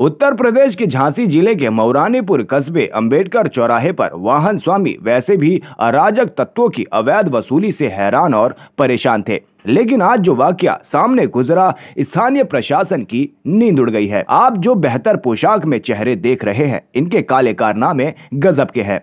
उत्तर प्रदेश के झांसी ज़िले के मौरानीपुर कस्बे अंबेडकर चौराहे पर वाहन स्वामी वैसे भी अराजक तत्वों की अवैध वसूली से हैरान और परेशान थे। लेकिन आज जो वाक्य सामने गुजरा, स्थानीय प्रशासन की नींद उड़ गई है। आप जो बेहतर पोशाक में चेहरे देख रहे हैं, इनके काले कारनामे गजब के हैं।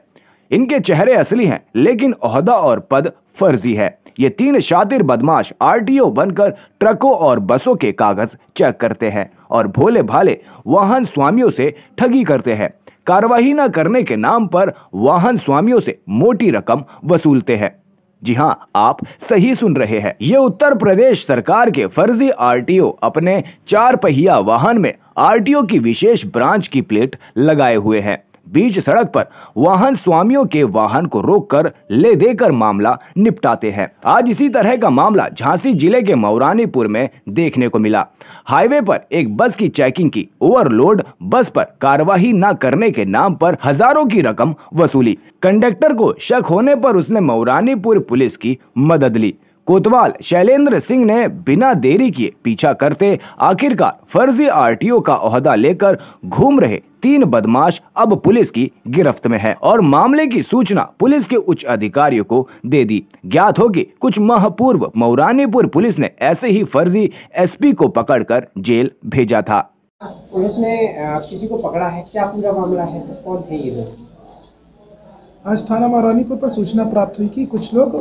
इनके चेहरे असली हैं, लेकिन ओहदा और पद फर्जी है। ये तीन शातिर बदमाश आरटीओ बनकर ट्रकों और बसों के कागज़ चेक करते हैं और भोले भाले वाहन स्वामियों से ठगी करते हैं। कार्रवाई न करने के नाम पर वाहन स्वामियों से मोटी रकम वसूलते हैं। जी हाँ आप सही सुन रहे हैं। ये उत्तर प्रदेश सरकार के फर्जी आरटीओ अपने चार पहिया वाहन में आरटीओ की विशेष ब्रांच की प्लेट लगाए हुए हैं। बीच सड़क पर वाहन स्वामियों के वाहन को रोककर ले देकर मामला निपटाते हैं। आज इसी तरह का मामला झांसी ज़िले के मौरानीपुर में देखने को मिला। हाईवे पर एक बस की चेकिंग की। ओवरलोड बस पर कार्यवाही न करने के नाम पर हज़ारों की रकम वसूली। कंडक्टर को शक होने पर उसने मौरानीपुर पुलिस की मदद ली। कोतवाल शैलेंद्र सिंह ने बिना देरी किए पीछा करते आखिरकार फर्जी आरटीओ का ओहदा लेकर घूम रहे तीन बदमाश अब पुलिस की गिरफ्त में है और मामले की सूचना पुलिस के उच्च अधिकारियों को दे दी। ज्ञात हो कि कुछ माह पूर्व मौरानीपुर पुलिस ने ऐसे ही फर्जी एसपी को पकड़कर जेल भेजा था। पुलिस ने किसी को पकड़ा है? क्या पूरा मामला है सर? कौन थे ये लोग? आज थाना महारानीपुर पर सूचना प्राप्त हुई कि कुछ लोग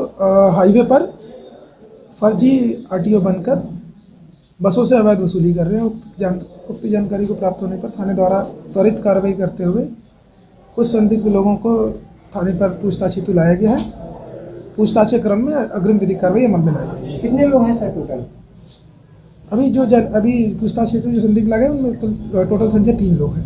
हाईवे पर फर्जी आरटीओ बनकर बसों से अवैध वसूली कर रहे हैं। उक्त जान उक्त जानकारी को प्राप्त होने पर थाने द्वारा त्वरित कार्रवाई करते हुए कुछ संदिग्ध लोगों को थाने पर पूछताछ हेतु लाया गया है। पूछताछ के क्रम में अग्रिम विधिक कार्रवाई अमल में लाई गई। कितने लोग हैं सर टोटल? अभी जो जन अभी पूछताछ हेतु जो संदिग्ध लगे उनमें टोटल संख्या तीन लोग हैं।